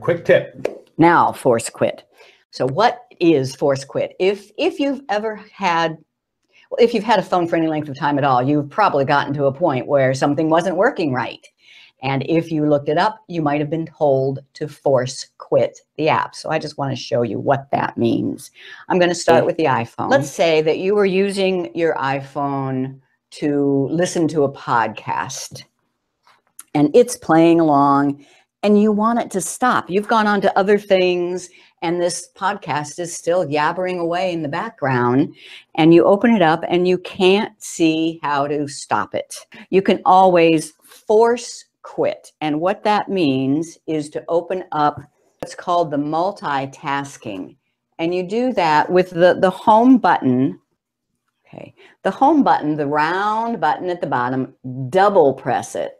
quick tip. Now, force quit. So what is force quit? If if you've ever had well, if you've had a phone for any length of time at all, you've probably gotten to a point where something wasn't working right. And if you looked it up, you might have been told to force quit the app. So I just want to show you what that means. I'm going to start with the iPhone. Let's say that you were using your iPhone to listen to a podcast and it's playing along and you want it to stop. You've gone on to other things and this podcast is still yabbering away in the background and you open it up and you can't see how to stop it. You can always force quit. And what that means is to open up what's called the multitasking. And you do that with the, the home button. Okay. The home button, the round button at the bottom, double press it.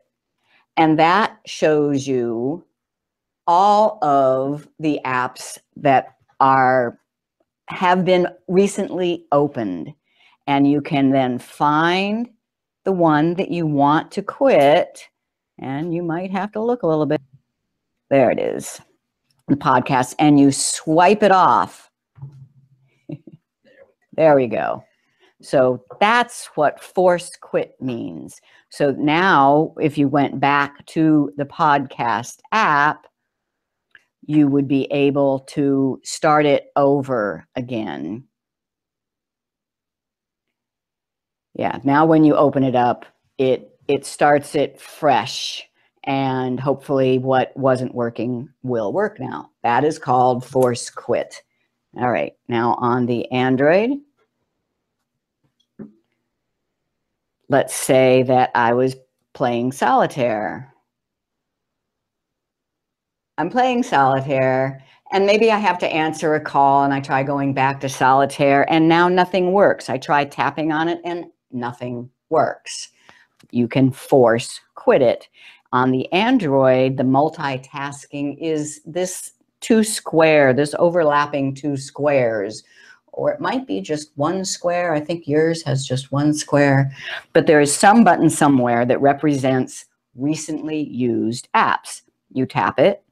And that shows you all of the apps that are have been recently opened. And you can then find the one that you want to quit and you might have to look a little bit. There it is the podcast and you swipe it off. There we go so that's what force quit means so now if you went back to the podcast app you would be able to start it over again. Yeah, now when you open it up, it it starts it fresh and hopefully what wasn't working will work now. That is called force quit. All right, now on the Android, let's say that I was playing solitaire. I'm playing solitaire and maybe I have to answer a call and I try going back to solitaire and now nothing works. I try tapping on it and nothing works. You can force quit it. On the Android, the multitasking is this two square, this overlapping two squares, or it might be just one square. I think yours has just one square, but there is some button somewhere that represents recently used apps. You tap it,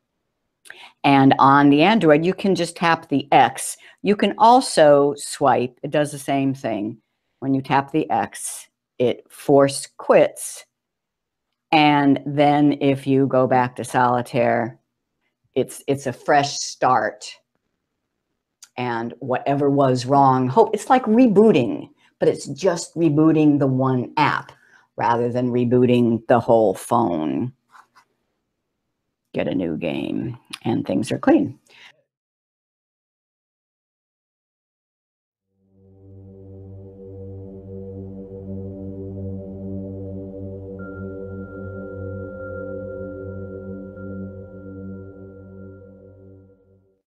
and on the Android, you can just tap the X. You can also swipe. It does the same thing. When you tap the X, it force quits. And then if you go back to solitaire, it's it's a fresh start. And whatever was wrong, hope it's like rebooting, but it's just rebooting the one app rather than rebooting the whole phone get a new game and things are clean.